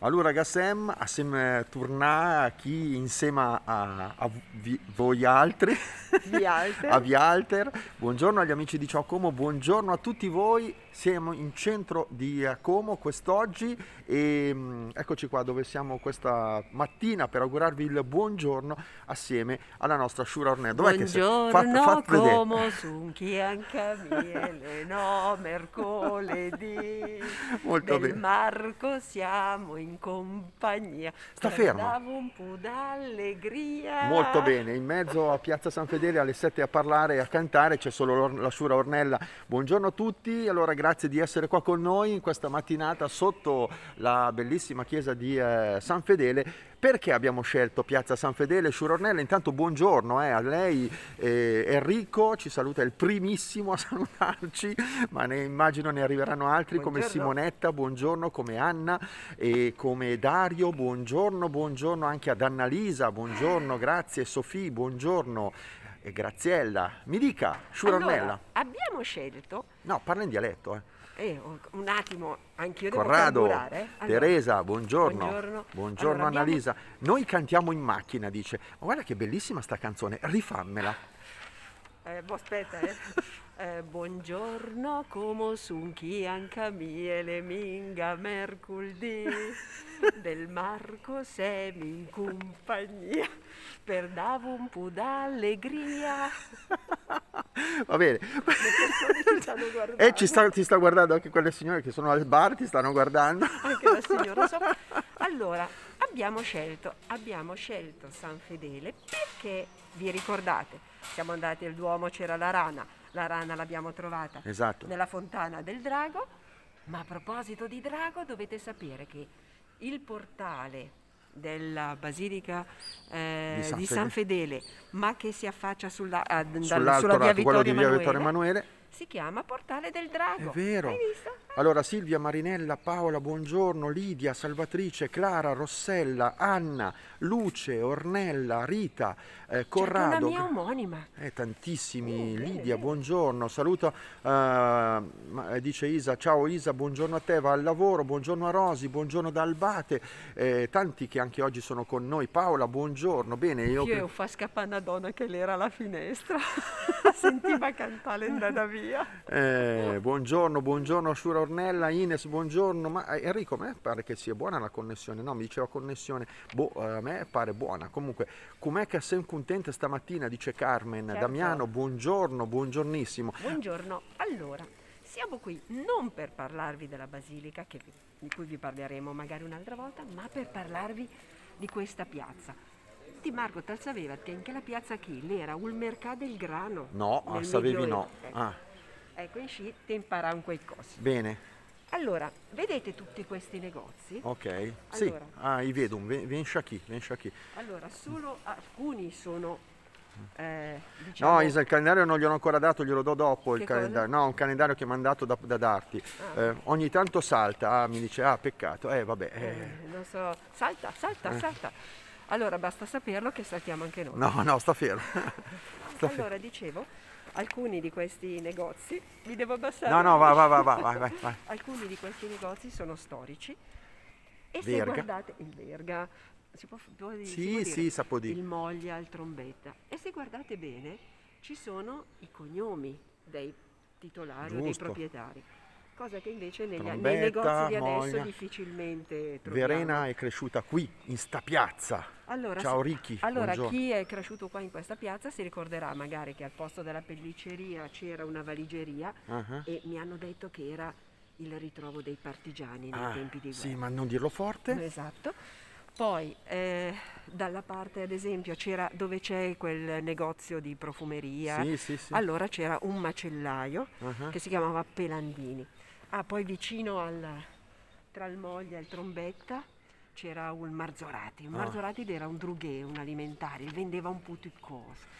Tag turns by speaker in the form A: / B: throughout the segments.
A: Allora ragazzem, assieme tornare qui insieme a, a, vi- voi altri,
B: Vi alter.
A: a Vialter. Buongiorno agli amici di Ciao Como, buongiorno a tutti voi. Siamo in centro di Como quest'oggi e mm, eccoci qua dove siamo questa mattina per augurarvi il buongiorno assieme alla nostra Shura Ornella. Dov'è che sei?
B: Buongiorno,
A: Fat- fat vedere.
B: come sun anche miele, no, mercoledì.
A: Molto bene.
B: Marco siamo in compagnia.
A: Sta fermo.
B: davo un po' d'allegria.
A: Molto bene, in mezzo a Piazza San Fedele alle 7 a parlare e a cantare c'è solo la Shura Ornella. Buongiorno a tutti, allora grazie di essere qua con noi in questa mattinata sotto la bellissima chiesa di eh, San Fedele. Perché abbiamo scelto Piazza San Fedele, Shura Ornella? Intanto buongiorno eh, a lei, eh, Enrico ci saluta, è il primissimo a salutarci, ma ne, immagino ne arriveranno altri come
B: Buongiorno.
A: Simonetta, buongiorno, come Anna e come Dario, buongiorno, buongiorno anche ad Annalisa, buongiorno, grazie, Sofì, buongiorno e Graziella. Mi dica, Sciuranella.
B: Allora, abbiamo scelto,
A: No, parla in dialetto, eh.
B: eh, un attimo, anch'io devo
A: Corrado.
B: Allora,
A: Teresa, buongiorno.
B: buongiorno.
A: Buongiorno,
B: Allora, abbiamo-
A: Annalisa. Noi cantiamo in macchina, dice. Ma guarda che bellissima sta canzone, rifammela.
B: Eh, boh, aspetta, eh. Eh, buongiorno, come sun chi anche miele minga mercoledì del Marco semi in compagnia per davo un po' d'allegria.
A: Va bene.
B: Le ci stanno guardando.
A: E ci sta- ti sta guardando anche quelle signore che sono al bar, ti stanno guardando.
B: Anche la signora so. Allora, abbiamo scelto, abbiamo scelto San Fedele perché vi ricordate, siamo andati al Duomo, c'era la rana, la rana l'abbiamo trovata
A: Esatto.
B: nella fontana del drago, ma a proposito di drago dovete sapere che il portale della Basilica eh,
A: Di San
B: di San Fedele, ma che si affaccia sulla,
A: Sull'altro
B: sulla via Vittorio Emanuele. si chiama Portale del Drago.
A: È vero.
B: Hai visto?
A: Allora Silvia, Marinella, Paola, buongiorno, Lidia, Salvatrice, Clara, Rossella, Anna, Luce, Ornella, Rita, eh,
B: C'è
A: Corrado.
B: anche una mia omonima.
A: Eh, tantissimi,
B: bene,
A: Lidia, buongiorno, saluto, eh, eh, dice Isa, ciao Isa, buongiorno a te, va al lavoro, buongiorno a Rosi, buongiorno da Albate, eh, tanti che anche oggi sono con noi, Paola, buongiorno, bene, io...
B: Io fa scappare una donna che l'era alla finestra, sentiva cantare e andava via.
A: Eh, buongiorno, buongiorno Shura Ornella, Ines, buongiorno. Ma eh, Enrico, a me pare che sia buona la connessione. No, mi diceva connessione. Boh, eh, a me pare buona. Comunque, com'è che sei contenta stamattina? Dice Carmen.
B: Certo.
A: Damiano, buongiorno, buongiornissimo.
B: Buongiorno, allora, siamo qui non per parlarvi della basilica, che- di cui vi parleremo magari un'altra volta, ma per parlarvi di questa piazza. Ti Marco, te sapeva che in quella piazza qui l'era un mercato del grano?
A: No, sapevi no.
B: Ecco,
A: Ah,
B: ecco, in sci ti imparam quei cosi.
A: bene,
B: Allora, vedete tutti questi negozi?
A: ok. Sì,
B: Allora.
A: ah, i vedo, vieni qui, vieni qui.
B: Allora, solo alcuni sono, eh, diciamo...
A: No, il calendario non gliel'ho ancora dato, glielo do dopo il
B: Che cosa?
A: calendario. No, un calendario che mi hanno dato da, da darti.
B: Ah.
A: Eh, ogni tanto salta, ah, mi dice, ah, peccato. Eh, vabbè. eh.
B: Eh, non so, salta, salta, salta. Allora basta saperlo che saltiamo anche noi.
A: No, no, sta fermo. sta fermo.
B: allora dicevo, alcuni di questi negozi, mi devo abbassare.
A: No, no, va, va, va, va, vai, vai.
B: Alcuni di questi negozi sono storici e se
A: Verga.
B: guardate il Verga, si può, può di- si
A: Sì,
B: può
A: sì,
B: dire,
A: sapo di.
B: il Moglia, il Trombetta e se guardate bene ci sono i cognomi dei titolari o dei
A: Giusto.
B: proprietari. Cosa che invece negli, nei
A: Trombetta,
B: negozi di adesso
A: Moglia.
B: difficilmente troviamo.
A: Verena è cresciuta qui, in sta piazza.
B: Allora,
A: Ciao. Ricky,
B: Allora,
A: buongiorno.
B: chi è cresciuto qua in questa piazza si ricorderà magari che al posto della pellicceria c'era una valigeria
A: Ah,
B: e mi hanno detto che era il ritrovo dei partigiani nei
A: ah.
B: tempi di guerra.
A: Sì, ma non dirlo forte.
B: Esatto. Poi eh, dalla parte ad esempio c'era dove c'è quel negozio di profumeria,
A: Sì, sì, sì.
B: allora c'era un macellaio
A: Ah,
B: che si chiamava Pelandini. Ah, poi vicino al, tra il Moglia e il Trombetta c'era un Marzorati. Il
A: Ah.
B: Marzorati era un drughe, un alimentare, vendeva un po' di cose.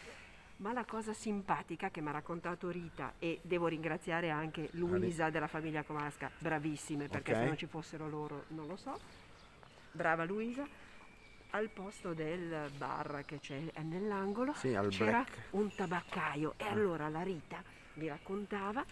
B: Ma la cosa simpatica che mi ha raccontato Rita, e devo ringraziare anche Luisa della famiglia Comasca, bravissime, perché
A: Ok.
B: se non ci fossero loro non lo so. Brava Luisa. Al posto del bar che c'è nell'angolo
A: Sì,
B: c'era
A: Black.
B: un tabaccaio e allora la Rita mi raccontava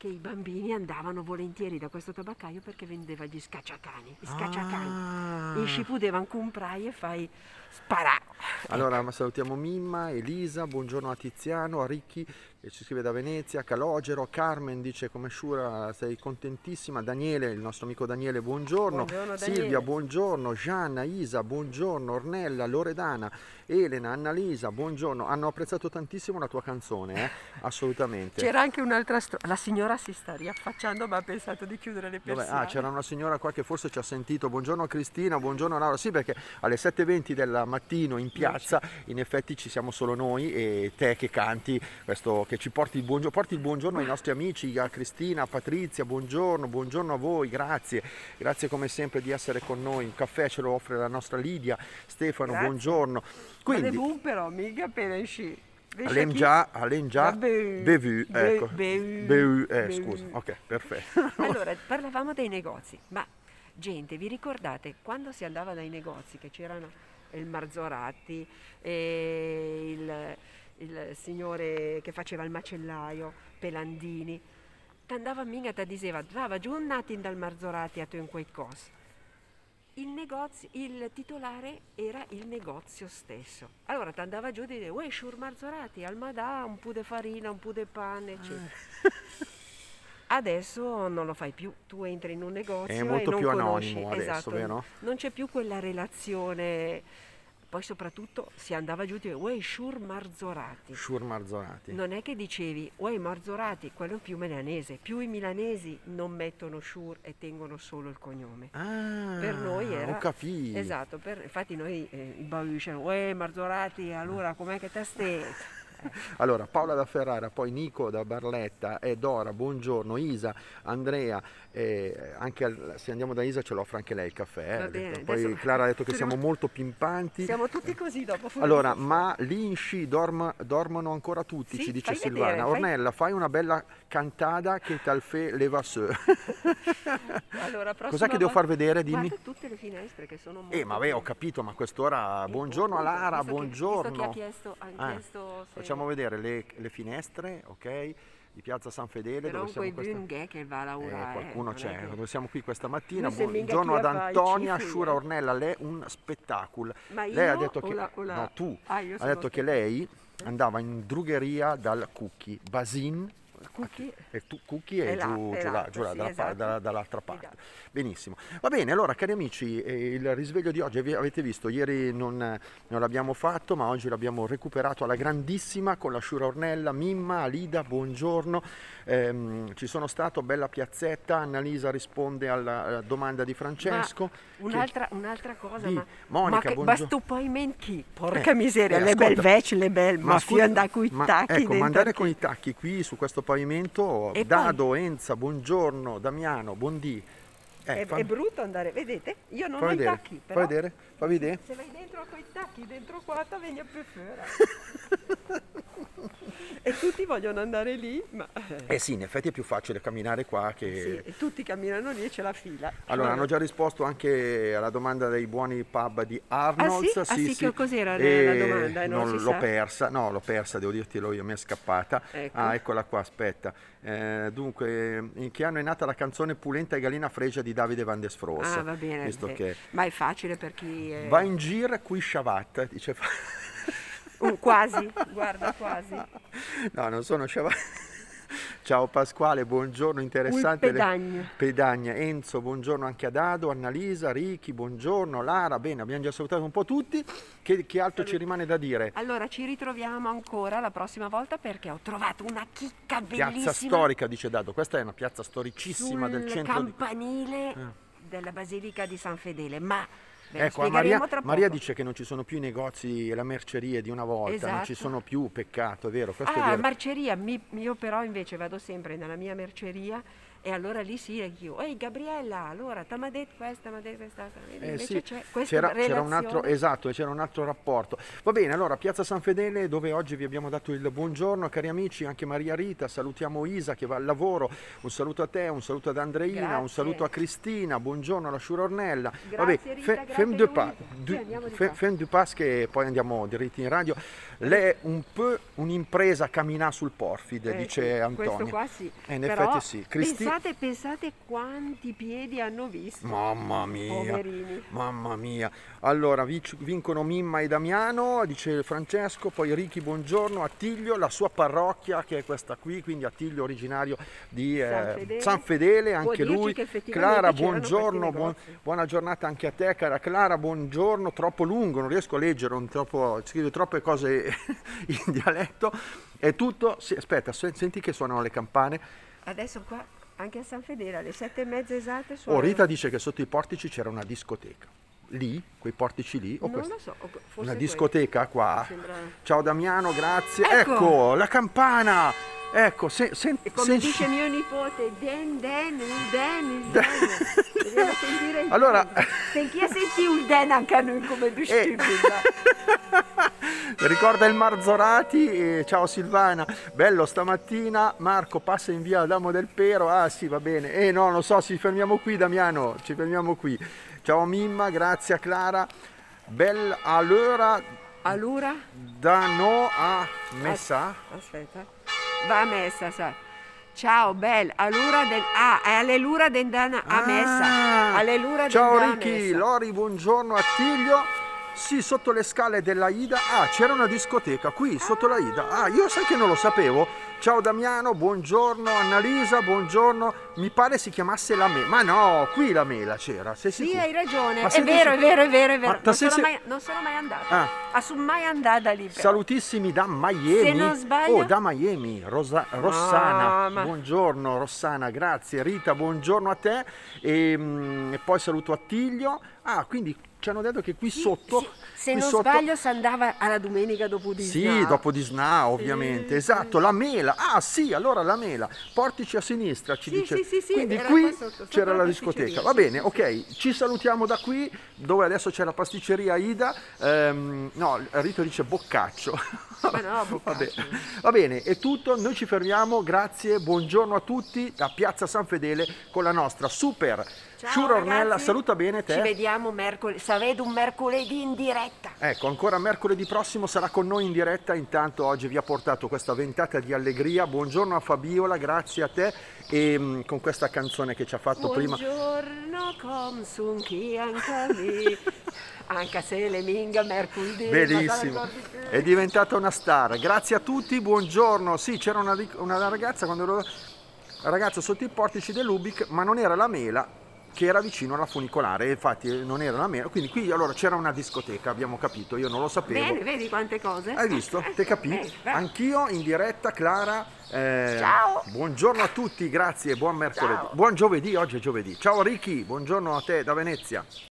B: che i bambini andavano volentieri da questo tabaccaio perché vendeva gli scacciacani. Gli scacciacani. Ah. E ci potevano comprare e fai sparare.
A: Allora salutiamo Mimma, Elisa, buongiorno a Tiziano, a Ricchi che ci scrive da Venezia, Calogero, Carmen dice come Shura sei contentissima, Daniele, il nostro amico Daniele, buongiorno,
B: buongiorno
A: Silvia,
B: Daniele.
A: buongiorno, Gianna, Isa, buongiorno, Ornella, Loredana, Elena, Annalisa, buongiorno, hanno apprezzato tantissimo la tua canzone, eh? assolutamente.
B: C'era anche un'altra storia, la signora si sta riaffacciando ma ha pensato di chiudere le
A: Dov'è?
B: persiane.
A: Ah, c'era una signora qua che forse ci ha sentito. Buongiorno Cristina, buongiorno Laura. Sì, perché alle 7.20 del mattino in piazza in effetti ci siamo solo noi e te che canti, questo, che ci porti il, buongiorno, porti il buongiorno ai nostri amici, a Cristina, a Patrizia, buongiorno, buongiorno a voi, grazie. Grazie come sempre di essere con noi. Un caffè ce lo offre la nostra Lidia. Stefano,
B: Grazie.
A: buongiorno.
B: Ma
A: Quindi,
B: bu però, mica appena esci.
A: Alem già, Alem già
B: bevu.
A: bevu,
B: Be-
A: ecco.
B: bevu.
A: Eh, scusa, ok, perfetto.
B: Allora, parlavamo dei negozi, ma gente, vi ricordate quando si andava dai negozi che c'erano il Marzorati, e il, il signore che faceva il macellaio, Pelandini, t'andava mica ti diceva, trava giù un attimo dal Marzorati a tu in quei cosi. Il, negozio, il titolare era il negozio stesso. Allora ti andava giù e diceva, uè, Shur Marzorati, al madà, un po' di farina, un po' di pane, eccetera. Adesso non lo fai più, tu entri in un negozio
A: È molto
B: e non
A: più
B: conosci,
A: anonimo adesso,
B: esatto,
A: vero?
B: Non c'è più quella relazione. Poi soprattutto si andava giù e diceva, uè, Shur Marzorati.
A: Shur Marzorati.
B: Non è che dicevi, uè, Marzorati, quello è più milanese. Più i milanesi non mettono Shur e tengono solo il cognome.
A: Ah,
B: Per noi era...
A: Ho capito.
B: Esatto, per- infatti noi eh, i bambini dicevano, uè Marzorati, allora com'è che te stai?
A: Allora, Paola da Ferrara, poi Nico da Barletta, e Dora, buongiorno, Isa, Andrea, eh, anche al- se andiamo da Isa ce l'offre anche lei il caffè. eh,
B: bene.
A: Poi
B: adesso-
A: Clara ha detto che Siamo- molto pimpanti.
B: Siamo tutti così dopo.
A: Allora, ma lì in sci dorm- dormono ancora tutti,
B: Sì,
A: ci dice
B: fai
A: Silvana.
B: vedere, fai-
A: Ornella, fai una bella cantada che tal fe leva su.
B: Allora,
A: Cos'è che devo far vedere? Dimmi.
B: Guarda tutte le finestre che sono molto
A: Eh, ma beh, ho capito, ma quest'ora...
B: Eh,
A: Buongiorno a Lara, buongiorno.
B: che ha chiesto- ha
A: Ah,
B: chiesto se-
A: Facciamo vedere le, le finestre, ok? Di Piazza San Fedele,
B: Però
A: dove siamo questa...
B: che va a
A: Eh, qualcuno
B: è
A: c'è,
B: che-
A: noi siamo qui questa mattina. Buongiorno ad Antonia Sciura
B: eh.
A: Ornella, lei è un spettacolo.
B: Ma
A: lei ha detto che
B: la- la-
A: no, tu
B: Ah,
A: ha detto che lei andava in drugheria dal Cookie, Basin
B: Cookie
A: e tu Cookie è,
B: È
A: giù, giù là, giù là,
B: sì,
A: dalla
B: esatto.
A: dalla- dall'altra parte.
B: Esatto.
A: Benissimo. Va bene, allora cari amici, eh, il risveglio di oggi avete visto, ieri non, non l'abbiamo fatto, ma oggi l'abbiamo recuperato alla grandissima con la Sciura Ornella, Mimma, Alida, buongiorno. Ehm, ci sono stato, bella piazzetta, Annalisa risponde alla, alla domanda di Francesco.
B: Ma un'altra, un'altra cosa,
A: Di
B: ma,
A: Monica,
B: ma che
A: buongiorno.
B: basta poi menti, porca miseria,
A: eh,
B: le
A: ascolta,
B: bel vec, le bel, ma,
A: scusa,
B: fio andare con i
A: ma-
B: tacchi
A: Ecco, ma andare con i tacchi qui su questo pavimento,
B: E
A: Dado, Enza, buongiorno, Damiano, buondì. Eh,
B: È,
A: fa-
B: è brutto andare, vedete? Io non
A: fa
B: ho i
A: vedere,
B: tacchi,
A: fa
B: però
A: vedere, fa vedere.
B: se vai dentro con i tacchi, dentro qua, ti viene più fuori. e tutti vogliono andare lì, ma
A: Eh sì, in effetti è più facile camminare qua che...
B: sì, e tutti camminano lì e c'è la fila.
A: Allora, hanno già risposto anche alla domanda dei buoni pub di Arnold's.
B: Ah, sì? Ah, sì, che cos'era la-
A: E
B: la domanda? Eh, non si
A: l'ho
B: sa?
A: persa, no, l'ho persa, devo dirtelo io, mi è scappata.
B: Ecco.
A: Ah, eccola qua, aspetta. Eh, dunque, in che anno è nata la canzone Pulenta e Galina Fregia di Davide Van der Sfross?
B: Ah, va bene.
A: Visto
B: eh,
A: che
B: Ma è facile per chi... È...
A: va in giro qui Shavat, dice...
B: Uh, quasi, guarda, quasi.
A: No, non sono Shavat. Ciao Pasquale, buongiorno, interessante.
B: Ui, pedagna.
A: Pedagna. Enzo, buongiorno anche ad Ado, Annalisa, Ricky, buongiorno, Lara, bene, abbiamo già salutato un po' tutti. Che, che altro ci rimane da dire?
B: Allora, ci ritroviamo ancora la prossima volta perché ho trovato una chicca
A: Piazza
B: bellissima
A: storica, dice Dado, questa è una piazza storicissima del centro di...
B: campanile della Basilica di San Fedele, ma lo
A: Ecco, Maria, Maria dice che non ci sono più i negozi e la merceria di una volta, non ci
B: Esatto.
A: sono più, peccato, è vero, questo è
B: Ah,
A: vero.
B: merceria, mi- io però invece vado sempre nella mia merceria e allora lì sì, io, ehi Gabriella, allora ti ha detto questa, mi detto Vedi,
A: Eh
B: invece
A: sì,
B: c'è questa
A: c'era, c'era un altro, esatto, c'era un altro rapporto. Va bene, allora Piazza San Fedele dove oggi vi abbiamo dato il buongiorno, cari amici, anche Maria Rita, salutiamo Isa che va al lavoro, un saluto a te, un saluto ad Andreina, un
B: Grazie.
A: saluto a Cristina, buongiorno alla Sciura Ornella.
B: Grazie, Rita, grazie
A: femme de pas, du-
B: Sì, andiamo di
A: fe-
B: qua.
A: femme du pas che poi andiamo diritti in radio. Lei è un po' un'impresa a camminare sul porfide,
B: Eh,
A: dice Antonio.
B: Questo qua sì.
A: Eh, in
B: Però
A: effetti sì. Cristina
B: pensate, pensate quanti piedi hanno visto.
A: Mamma mia,
B: Poverini.
A: mamma mia. Allora, vincono Mimma e Damiano, dice Francesco, poi Ricky, buongiorno, Attilio, la sua parrocchia che è questa qui, quindi Attilio originario di eh,
B: San Fedele.
A: San Fedele, anche lui. Clara, buongiorno, buon- buona giornata anche a te, cara Clara, buongiorno, troppo lungo, non riesco a leggere, non troppo, scrive troppe cose in dialetto. È tutto, sì, aspetta, se- senti che suonano le campane.
B: Adesso qua, anche a San Fedele, alle sette e mezza esatte sono...
A: Oh, Rita dice che sotto i portici c'era una discoteca. Lì, quei portici lì, o
B: Non
A: questo?
B: lo so, forse
A: Una discoteca qua.
B: Mi sembra-
A: Ciao Damiano, grazie.
B: Ecco.
A: Ecco, la campana. Ecco, se, se-
B: E come
A: se-
B: dice mio nipote, Den Den, il Den, il Den. Dobbiamo sentire il
A: Allora-
B: Den. A senti il Den anche a noi come due
A: Eh. Ricorda il Marzorati, e ciao Silvana, bello stamattina, Marco passa in via Adamo del Pero, ah sì va bene, eh no, non so, ci fermiamo qui Damiano, ci fermiamo qui. Ciao Mimma, grazie a Clara, bella allora
B: Allora,
A: da no a messa.
B: aspetta, va a messa, sa. Ciao, bel, allora den, ah, è all'elura den dana a messa.
A: Ah,
B: All'elura den
A: Ciao
B: a
A: Ricky. Lori, buongiorno Attilio. Sì, sotto le scale della Ida. Ah, c'era una discoteca qui, sotto la Ida. Ah, io sai che non lo sapevo. Ciao Damiano, buongiorno Annalisa, buongiorno. Mi pare si chiamasse la Mela. Ma no, qui la Mela c'era. Sei
B: Sì, hai ragione, è vero, è vero, è vero, è vero. Non sono, mai, non sono mai andata.
A: Ah.
B: Ah, sono mai andata lì. però.
A: Salutissimi da Miami.
B: Se non sbaglio-
A: Oh, da Miami. Rosa- Rossana.
B: Ah, ma-
A: Buongiorno Rossana, grazie. Rita, buongiorno a te. E, mm, e poi saluto Attilio. Ah, quindi ci hanno detto che qui sotto...
B: Sì, se
A: qui
B: non
A: sotto-
B: sbaglio si andava alla domenica dopo di
A: Sì, dopo di Sna, ovviamente. Esatto, la mela. Ah, sì, allora la mela. Portici a sinistra, ci
B: Sì,
A: dice.
B: sì, sì, sì,
A: Quindi qui c'era
B: la
A: discoteca. Va
B: sì,
A: bene,
B: sì,
A: ok. Ci salutiamo da qui, dove adesso c'è la pasticceria Ida. Ehm, no, Rito dice boccaccio.
B: Ma no,
A: Va bene. Va bene, è tutto. Noi ci fermiamo. Grazie, buongiorno a tutti da Piazza San Fedele con la nostra super
B: Ciao,
A: Ornella. Saluta bene te.
B: Ci vediamo mercoledì, sa vedo un mercoledì in diretta.
A: Ecco, ancora mercoledì prossimo sarà con noi in diretta, intanto oggi vi ha portato questa ventata di allegria. Buongiorno a Fabiola, grazie a te e mm, con questa canzone che ci ha fatto prima.
B: Buongiorno, com sun chi anche lì. Anche se le minga mercoledì. più?
A: è diventata una star. Grazie a tutti, buongiorno. Sì, c'era una, una ragazza quando ero ragazzo sotto i portici dell'Ubic, ma non era la mela che era vicino alla funicolare, infatti non era la mela, quindi qui allora c'era una discoteca, abbiamo capito, io non lo sapevo.
B: Bene, vedi quante cose?
A: Hai visto? Te capì?
B: Eh.
A: Anch'io in diretta, Clara. eh,
B: Ciao.
A: Buongiorno a tutti, grazie, buon mercoledì.
B: Ciao.
A: Buon giovedì, oggi è giovedì. Ciao Ricky, buongiorno a te da Venezia.